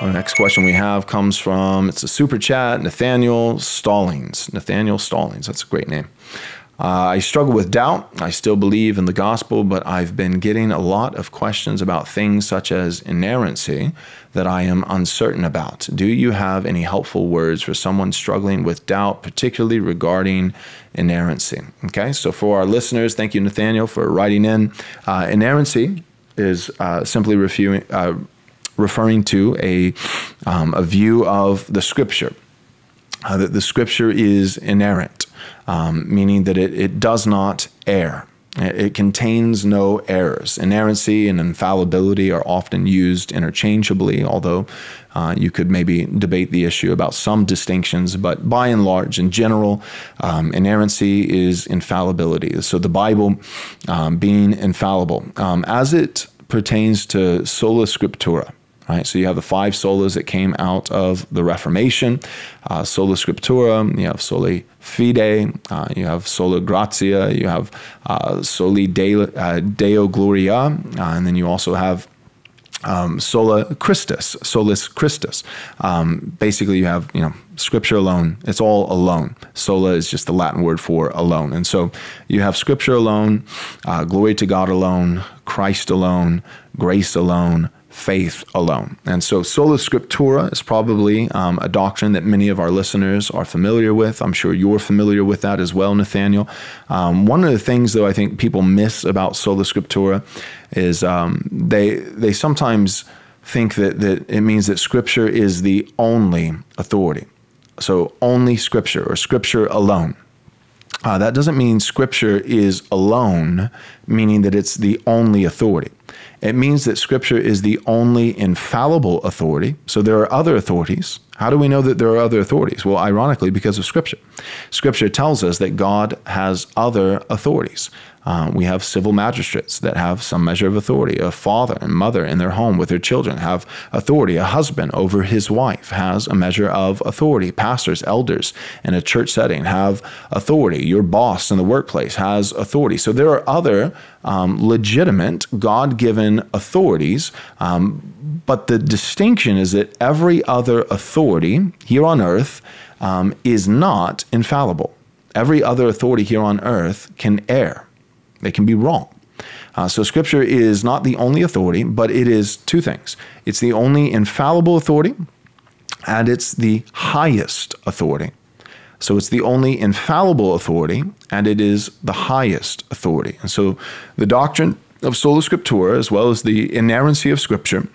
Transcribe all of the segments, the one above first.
The next question we have comes from it's a super chat, Nathanael Stallings. Nathanael Stallings, that's a great name. Uh, I struggle with doubt. I still believe in the gospel, but I've been getting a lot of questions about things such as inerrancy that I am uncertain about. Do you have any helpful words for someone struggling with doubt, particularly regarding inerrancy? Okay, so for our listeners, thank you, Nathanael, for writing in. Uh, inerrancy is uh, simply refuting, uh, referring to a, um, a view of the scripture, uh, that the scripture is inerrant um, meaning that it, it does not err. It contains no errors. Inerrancy and infallibility are often used interchangeably, although uh, you could maybe debate the issue about some distinctions. But by and large, in general, um, inerrancy is infallibility. So the Bible um, being infallible. Um, as it pertains to sola scriptura, Right? So you have the five solas that came out of the Reformation, uh, sola scriptura, you have soli fide, uh, you have sola gratia, you have uh, soli deo, uh, deo gloria, uh, and then you also have um, sola Christus, solus Christus. Um, basically, you have you know Scripture alone. It's all alone. Sola is just the Latin word for alone, and so you have Scripture alone, uh, glory to God alone, Christ alone, grace alone, faith alone. And so, sola scriptura is probably um, a doctrine that many of our listeners are familiar with. I'm sure you're familiar with that as well, Nathanael. Um, one of the things, though, I think people miss about sola scriptura is um, they they sometimes think that that it means that Scripture is the only authority. So, only Scripture or Scripture alone. Uh, that doesn't mean Scripture is alone, meaning that it's the only authority. It means that Scripture is the only infallible authority. So there are other authorities. How do we know that there are other authorities? Well, ironically, because of Scripture. Scripture tells us that God has other authorities. Uh, we have civil magistrates that have some measure of authority. A father and mother in their home with their children have authority. A husband over his wife has a measure of authority. Pastors, elders in a church setting have authority. Your boss in the workplace has authority. So there are other um, legitimate, God given authorities. Um, but the distinction is that every other authority here on earth um, is not infallible. Every other authority here on earth can err. They can be wrong. Uh, so Scripture is not the only authority, but it is two things. It's the only infallible authority, and it's the highest authority. So it's the only infallible authority, and it is the highest authority. And so the doctrine of sola scriptura, as well as the inerrancy of Scripture,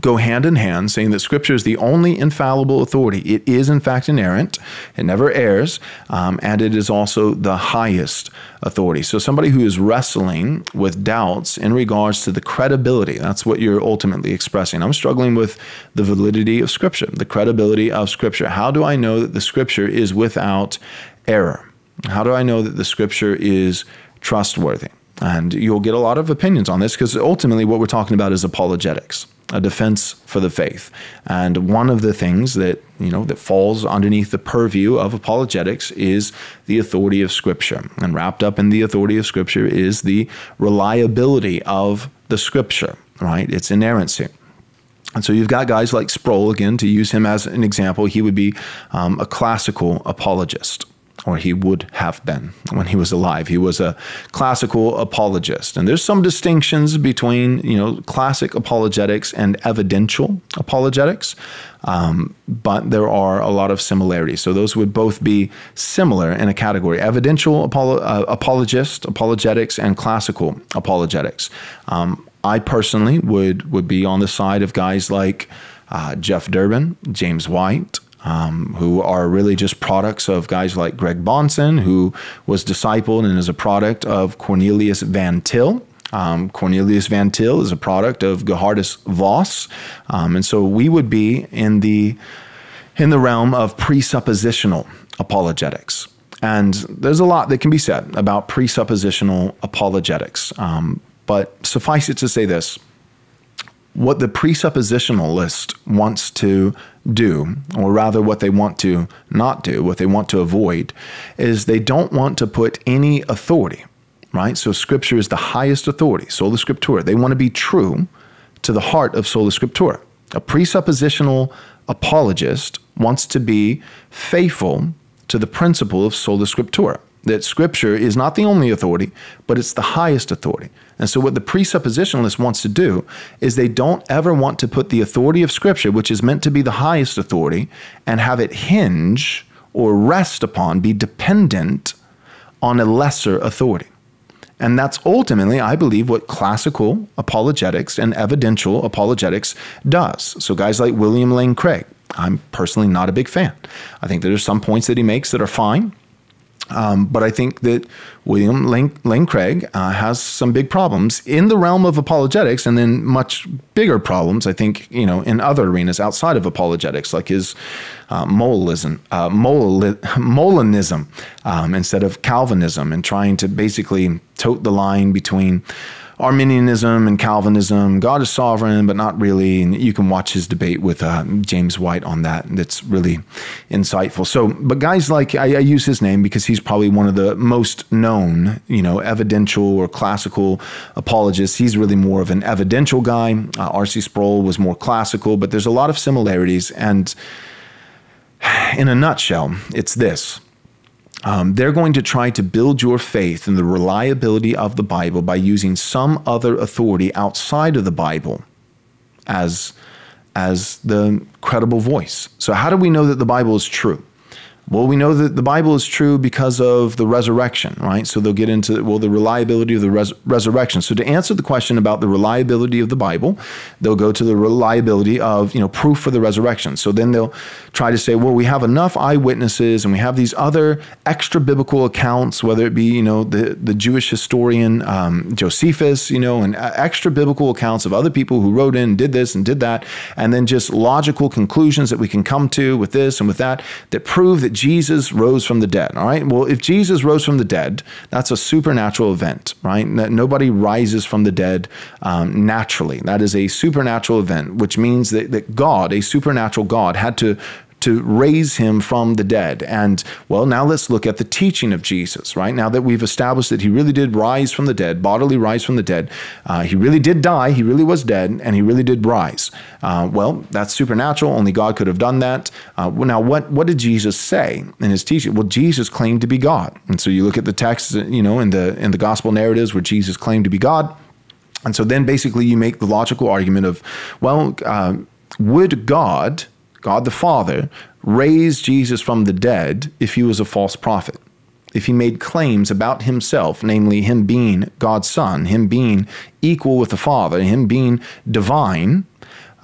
go hand in hand, saying that Scripture is the only infallible authority. It is, in fact, inerrant, it never errs, um, and it is also the highest authority. So, somebody who is wrestling with doubts in regards to the credibility, that's what you're ultimately expressing. I'm struggling with the validity of Scripture, the credibility of Scripture. How do I know that the Scripture is without error? How do I know that the Scripture is trustworthy? And you'll get a lot of opinions on this because ultimately what we're talking about is apologetics a defense for the faith. And one of the things that, you know, that falls underneath the purview of apologetics is the authority of scripture. And wrapped up in the authority of scripture is the reliability of the scripture, right? Its inerrancy. And so you've got guys like Sproul, again, to use him as an example, he would be um, a classical apologist or he would have been when he was alive. He was a classical apologist. And there's some distinctions between, you know, classic apologetics and evidential apologetics, um, but there are a lot of similarities. So those would both be similar in a category evidential apolo- uh, apologist, apologetics, and classical apologetics. Um, I personally would, would be on the side of guys like uh, Jeff Durbin, James White, um, who are really just products of guys like Greg Bahnsen, who was discipled and is a product of Cornelius Van Til. Um, Cornelius Van Til is a product of Geerhardus Vos, um, and so we would be in the in the realm of presuppositional apologetics. And there's a lot that can be said about presuppositional apologetics, um, but suffice it to say this: what the presuppositionalist wants to do, or rather what they want to not do, what they want to avoid, is they don't want to put any authority, right? So Scripture is the highest authority, sola scriptura. They want to be true to the heart of sola scriptura. A presuppositional apologist wants to be faithful to the principle of sola scriptura that scripture is not the only authority, but it's the highest authority. And so, what the presuppositionalist wants to do is they don't ever want to put the authority of scripture, which is meant to be the highest authority, and have it hinge or rest upon, be dependent on a lesser authority. And that's ultimately, I believe, what classical apologetics and evidential apologetics does. So, guys like William Lane Craig, I'm personally not a big fan. I think there are some points that he makes that are fine. Um, but I think that William Lane, Lane Craig uh, has some big problems in the realm of apologetics, and then much bigger problems, I think, you know, in other arenas outside of apologetics, like his uh, Molinism, uh, Molinism um, instead of Calvinism, and trying to basically tote the line between Arminianism and Calvinism. God is sovereign, but not really. And you can watch his debate with uh, James White on that. That's really insightful. So, but guys like I, I, use his name because he's probably one of the most known, you know, evidential or classical apologists. He's really more of an evidential guy. Uh, R.C. Sproul was more classical, but there's a lot of similarities. And in a nutshell, it's this um, they're going to try to build your faith in the reliability of the Bible by using some other authority outside of the Bible as, as the credible voice. So, how do we know that the Bible is true? Well, we know that the Bible is true because of the resurrection, right? So they'll get into, well, the reliability of the res resurrection. So to answer the question about the reliability of the Bible, they'll go to the reliability of, you know, proof for the resurrection. So then they'll try to say, well, we have enough eyewitnesses and we have these other extra biblical accounts, whether it be, you know, the, the Jewish historian um, Josephus, you know, and uh, extra biblical accounts of other people who wrote in, did this and did that, and then just logical conclusions that we can come to with this and with that that prove that Jesus rose from the dead. All right. Well, if Jesus rose from the dead, that's a supernatural event, right? Nobody rises from the dead um, naturally. That is a supernatural event, which means that, that God, a supernatural God, had to to raise him from the dead. And well, now let's look at the teaching of Jesus, right? Now that we've established that he really did rise from the dead, bodily rise from the dead, uh, he really did die, he really was dead, and he really did rise. Uh, well, that's supernatural. Only God could have done that. Uh, now, what, what did Jesus say in his teaching? Well, Jesus claimed to be God. And so you look at the text, you know, in the, in the gospel narratives where Jesus claimed to be God. And so then basically you make the logical argument of, well, uh, would God God the Father, raised Jesus from the dead if he was a false prophet. If he made claims about himself, namely him being God's Son, him being equal with the Father, him being divine,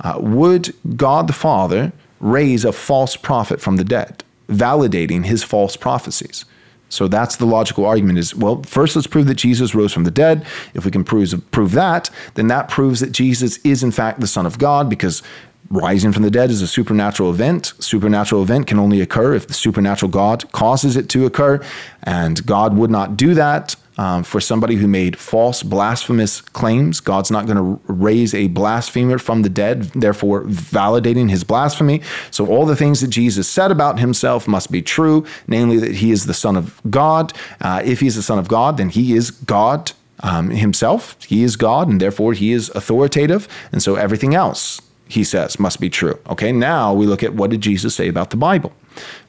uh, would God the Father raise a false prophet from the dead, validating his false prophecies? So that's the logical argument is, well, first let's prove that Jesus rose from the dead. If we can prove, prove that, then that proves that Jesus is in fact the Son of God because rising from the dead is a supernatural event. Supernatural event can only occur if the supernatural God causes it to occur, and God would not do that. Um, for somebody who made false, blasphemous claims, God's not going to raise a blasphemer from the dead, therefore validating his blasphemy. So, all the things that Jesus said about himself must be true, namely that he is the Son of God. Uh, if he's the Son of God, then he is God um, himself. He is God, and therefore he is authoritative. And so, everything else he says must be true. Okay, now we look at what did Jesus say about the Bible,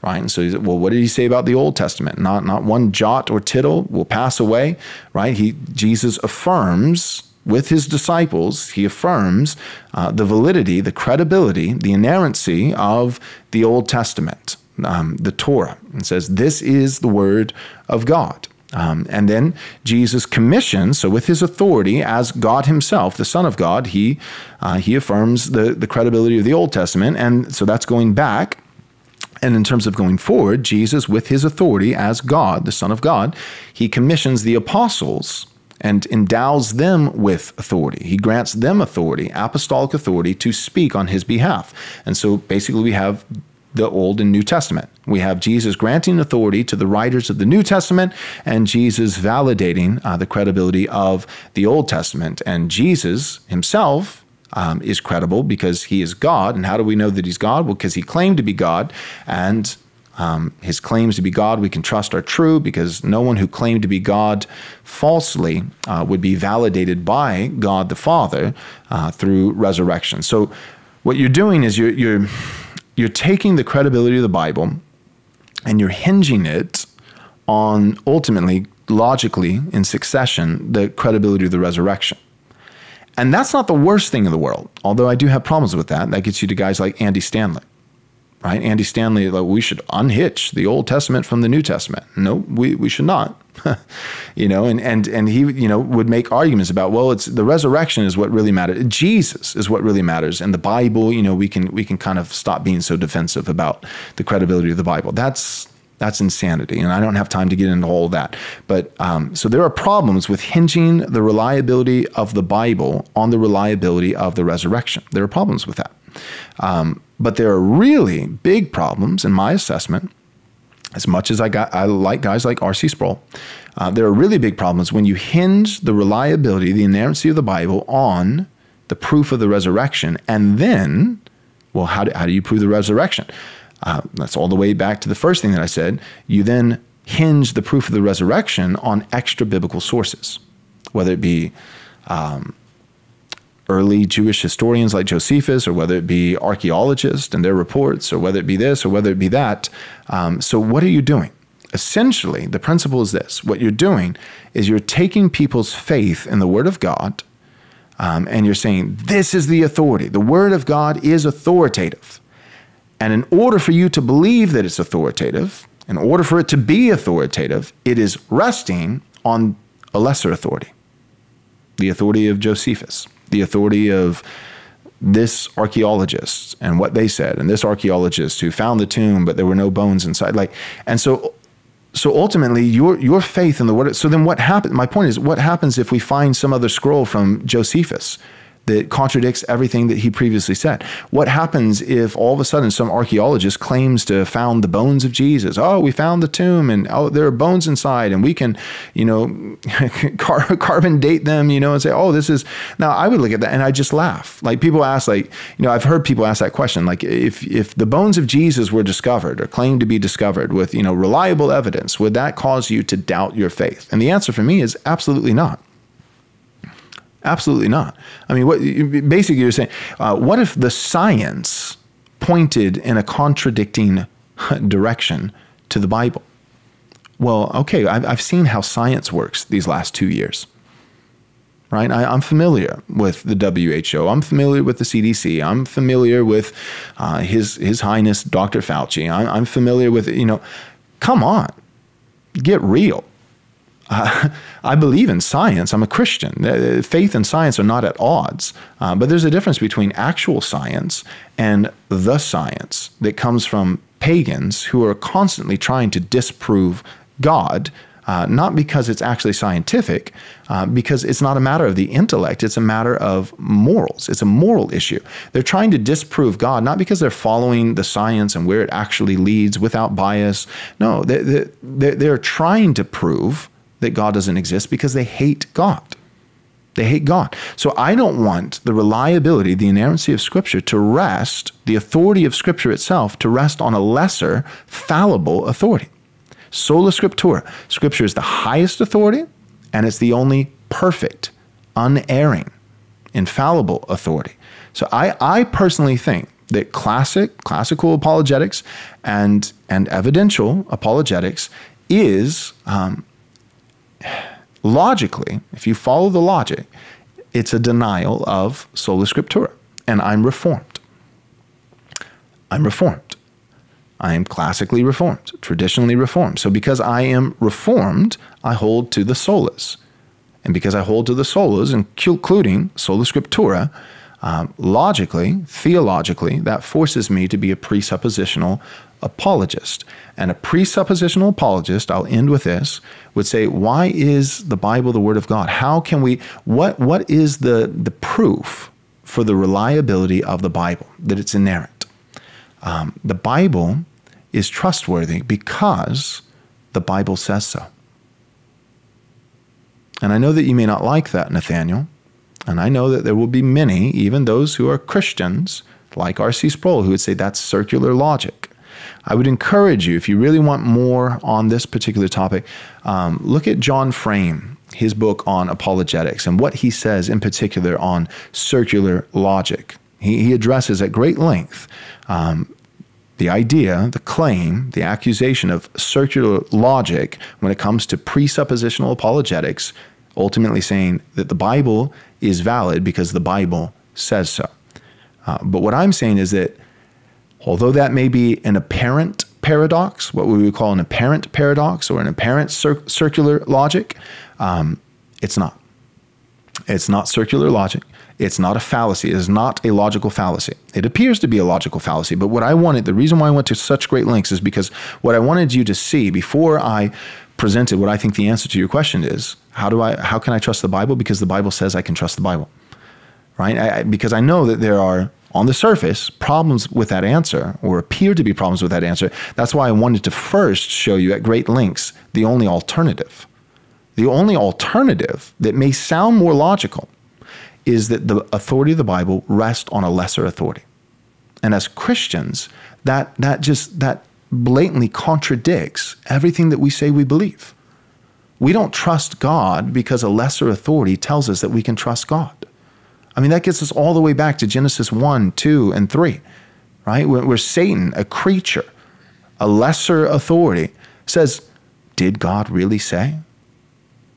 right? And so, he said, well, what did he say about the Old Testament? Not not one jot or tittle will pass away, right? He Jesus affirms with his disciples, he affirms uh, the validity, the credibility, the inerrancy of the Old Testament, um, the Torah, and says this is the word of God. Um, and then Jesus commissions, so with his authority as God himself, the Son of God, he, uh, he affirms the, the credibility of the Old Testament. And so that's going back. And in terms of going forward, Jesus, with his authority as God, the Son of God, he commissions the apostles and endows them with authority. He grants them authority, apostolic authority, to speak on his behalf. And so basically, we have the Old and New Testament. We have Jesus granting authority to the writers of the New Testament and Jesus validating uh, the credibility of the Old Testament. And Jesus himself um, is credible because he is God. And how do we know that he's God? Well, because he claimed to be God and Um, his claims to be God we can trust are true because no one who claimed to be God falsely uh, would be validated by God the Father uh, through resurrection. So, what you're doing is you're, you're, you're taking the credibility of the Bible and you're hinging it on ultimately, logically, in succession, the credibility of the resurrection. And that's not the worst thing in the world, although I do have problems with that. That gets you to guys like Andy Stanley right? Andy Stanley, like we should unhitch the Old Testament from the New Testament. No, we, we should not. you know, and, and, and he, you know, would make arguments about, well, it's the resurrection is what really matters. Jesus is what really matters. And the Bible, you know, we can, we can kind of stop being so defensive about the credibility of the Bible. That's, that's insanity. And I don't have time to get into all that. But um, so there are problems with hinging the reliability of the Bible on the reliability of the resurrection. There are problems with that. Um, but there are really big problems in my assessment. As much as I got, I like guys like R.C. Sproul. Uh, there are really big problems when you hinge the reliability, the inerrancy of the Bible on the proof of the resurrection, and then, well, how do, how do you prove the resurrection? Uh, that's all the way back to the first thing that I said. You then hinge the proof of the resurrection on extra biblical sources, whether it be um, early Jewish historians like Josephus, or whether it be archaeologists and their reports, or whether it be this, or whether it be that. Um, so, what are you doing? Essentially, the principle is this what you're doing is you're taking people's faith in the Word of God um, and you're saying, This is the authority. The Word of God is authoritative. And in order for you to believe that it's authoritative, in order for it to be authoritative, it is resting on a lesser authority, the authority of Josephus the authority of this archaeologist and what they said, and this archaeologist who found the tomb, but there were no bones inside. Like, and so, so ultimately, your your faith in the word. So then, what happened? My point is, what happens if we find some other scroll from Josephus? That contradicts everything that he previously said. What happens if all of a sudden some archaeologist claims to have found the bones of Jesus? Oh, we found the tomb and oh, there are bones inside and we can, you know, carbon date them, you know, and say, oh, this is. Now, I would look at that and I just laugh. Like people ask, like, you know, I've heard people ask that question. Like, if, if the bones of Jesus were discovered or claimed to be discovered with, you know, reliable evidence, would that cause you to doubt your faith? And the answer for me is absolutely not. Absolutely not. I mean, what basically you're saying, uh, what if the science pointed in a contradicting direction to the Bible? Well, okay, I've, I've seen how science works these last two years. Right? I, am familiar with the WHO. I'm familiar with the CDC. I'm familiar with uh, His His Highness Dr. Fauci. I'm, I'm familiar with you know. Come on, get real. Uh, I believe in science. I'm a Christian. Uh, faith and science are not at odds. Uh, but there's a difference between actual science and the science that comes from pagans who are constantly trying to disprove God. Uh, not because it's actually scientific, uh, because it's not a matter of the intellect, it's a matter of morals. It's a moral issue. They're trying to disprove God, not because they're following the science and where it actually leads without bias. No, they, they, they're trying to prove that God doesn't exist because they hate God. They hate God. So I don't want the reliability, the inerrancy of Scripture to rest, the authority of Scripture itself to rest on a lesser, fallible authority. Sola Scriptura. Scripture is the highest authority, and it's the only perfect, unerring, infallible authority. So I, I personally think that classic, classical apologetics and, and evidential apologetics is um, logically, if you follow the logic, it's a denial of sola scriptura. And I'm reformed. I'm reformed. I am classically reformed, traditionally reformed. So because I am reformed, I hold to the solas. And because I hold to the solas, including sola scriptura, um, logically, theologically, that forces me to be a presuppositional apologist. And a presuppositional apologist, I'll end with this, would say, why is the Bible the Word of God? How can we, what, what is the, the proof for the reliability of the Bible, that it's inerrant? Um, the Bible is trustworthy because the Bible says so. And I know that you may not like that, Nathanael. And I know that there will be many, even those who are Christians, like R.C. Sproul, who would say that's circular logic. I would encourage you, if you really want more on this particular topic, um, look at John Frame, his book on apologetics, and what he says in particular on circular logic. He, he addresses at great length um, the idea, the claim, the accusation of circular logic when it comes to presuppositional apologetics, ultimately saying that the Bible is valid because the Bible says so. Uh, but what I'm saying is that although that may be an apparent paradox, what we would call an apparent paradox or an apparent cir- circular logic, um, it's not. It's not circular logic. It's not a fallacy. It is not a logical fallacy. It appears to be a logical fallacy, but what I wanted, the reason why I went to such great lengths is because what I wanted you to see before I presented what I think the answer to your question is, how do I how can I trust the Bible? Because the Bible says I can trust the Bible. Right? I, because I know that there are on the surface problems with that answer or appear to be problems with that answer. That's why I wanted to first show you at great lengths the only alternative. The only alternative that may sound more logical is that the authority of the Bible rests on a lesser authority. And as Christians, that, that just that blatantly contradicts everything that we say we believe. We don't trust God because a lesser authority tells us that we can trust God. I mean, that gets us all the way back to Genesis 1, 2, and 3, right? Where, where Satan, a creature, a lesser authority, says, Did God really say?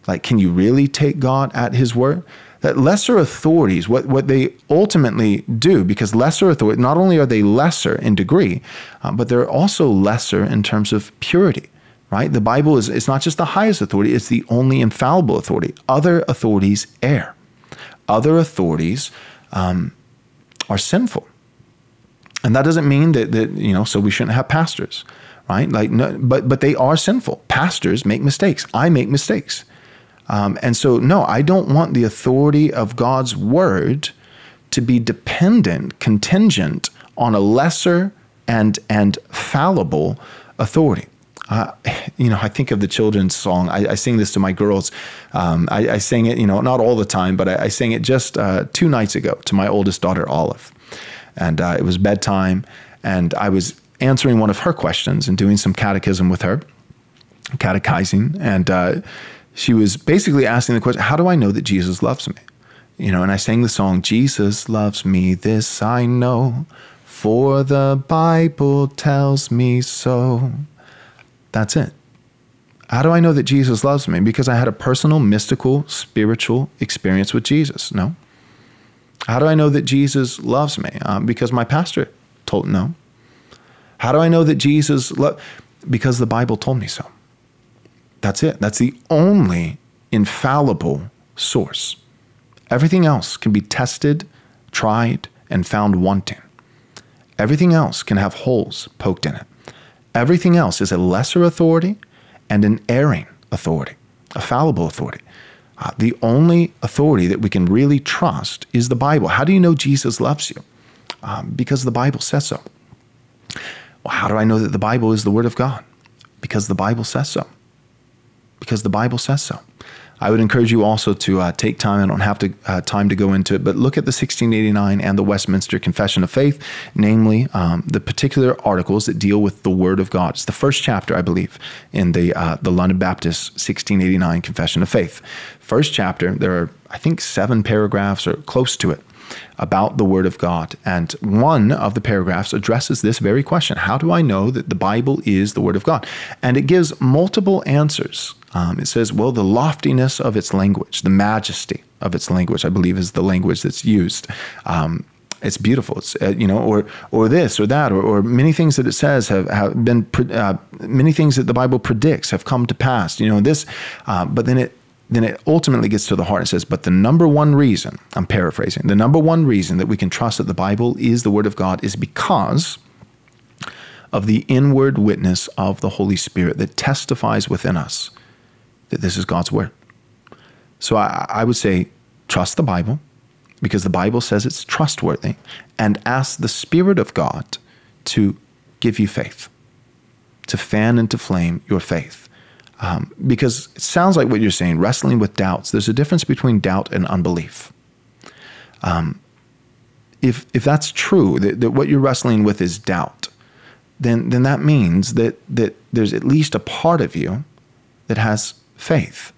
Like, can you really take God at his word? that lesser authorities, what, what they ultimately do, because lesser authority, not only are they lesser in degree, uh, but they're also lesser in terms of purity, right? The Bible is it's not just the highest authority, it's the only infallible authority. Other authorities err. Other authorities um, are sinful. And that doesn't mean that, that, you know, so we shouldn't have pastors, right? Like, no, but, but they are sinful. Pastors make mistakes. I make mistakes. Um, and so, no, I don't want the authority of God's word to be dependent, contingent on a lesser and and fallible authority. Uh, you know, I think of the children's song. I, I sing this to my girls. Um, I, I sing it, you know, not all the time, but I, I sang it just uh, two nights ago to my oldest daughter, Olive. And uh, it was bedtime, and I was answering one of her questions and doing some catechism with her, catechizing. And uh, she was basically asking the question, How do I know that Jesus loves me? You know, and I sang the song, Jesus loves me, this I know, for the Bible tells me so. That's it. How do I know that Jesus loves me? Because I had a personal, mystical, spiritual experience with Jesus. No. How do I know that Jesus loves me? Um, because my pastor told me no. How do I know that Jesus loves? Because the Bible told me so. That's it. That's the only infallible source. Everything else can be tested, tried, and found wanting. Everything else can have holes poked in it. Everything else is a lesser authority and an erring authority, a fallible authority. Uh, the only authority that we can really trust is the Bible. How do you know Jesus loves you? Um, because the Bible says so. Well, how do I know that the Bible is the Word of God? Because the Bible says so because the Bible says so. I would encourage you also to uh, take time. I don't have to uh, time to go into it, but look at the 1689 and the Westminster Confession of Faith, namely um, the particular articles that deal with the Word of God. It's the first chapter, I believe, in the uh, the London Baptist 1689 Confession of Faith. First chapter. There are, I think, seven paragraphs or close to it about the Word of God. And one of the paragraphs addresses this very question How do I know that the Bible is the Word of God? And it gives multiple answers. Um, it says, well, the loftiness of its language, the majesty of its language, I believe is the language that's used. Um, it's beautiful. It's uh, you know, or or this or that, or, or many things that it says have, have been uh, many things that the Bible predicts have come to pass. You know this, uh, but then it then it ultimately gets to the heart and says, but the number one reason, I'm paraphrasing, the number one reason that we can trust that the Bible is the Word of God is because of the inward witness of the Holy Spirit that testifies within us that this is God's Word. So I, I would say, trust the Bible because the Bible says it's trustworthy and ask the Spirit of God to give you faith, to fan into flame your faith. Um, because it sounds like what you're saying, wrestling with doubts. There's a difference between doubt and unbelief. Um, if if that's true, that, that what you're wrestling with is doubt, then, then that means that, that there's at least a part of you that has faith.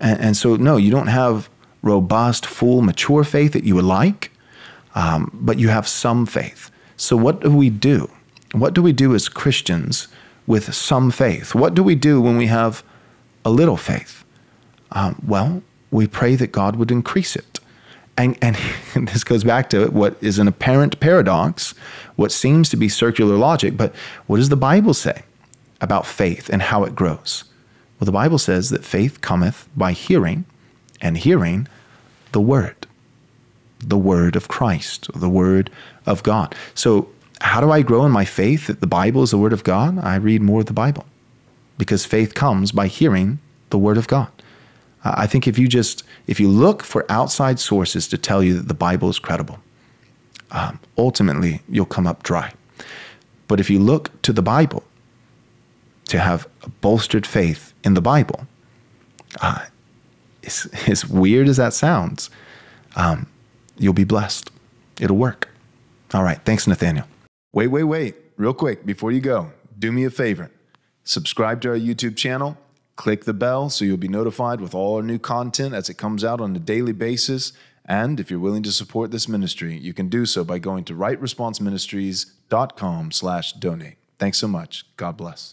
And, and so, no, you don't have robust, full, mature faith that you would like, um, but you have some faith. So, what do we do? What do we do as Christians with some faith? What do we do when we have a little faith? Um, well, we pray that God would increase it. And, and this goes back to what is an apparent paradox, what seems to be circular logic, but what does the Bible say about faith and how it grows? Well, the Bible says that faith cometh by hearing, and hearing the Word, the Word of Christ, the Word of God. So, how do I grow in my faith that the Bible is the Word of God? I read more of the Bible because faith comes by hearing the Word of God. I think if you just if you look for outside sources to tell you that the Bible is credible, um, ultimately you'll come up dry. But if you look to the Bible to have a bolstered faith in the Bible, uh, as, as weird as that sounds, um, you'll be blessed. It'll work. All right. Thanks, Nathanael. Wait, wait, wait. Real quick before you go, do me a favor. Subscribe to our YouTube channel Click the bell so you'll be notified with all our new content as it comes out on a daily basis. And if you're willing to support this ministry, you can do so by going to rightresponseministries.com slash donate. Thanks so much. God bless.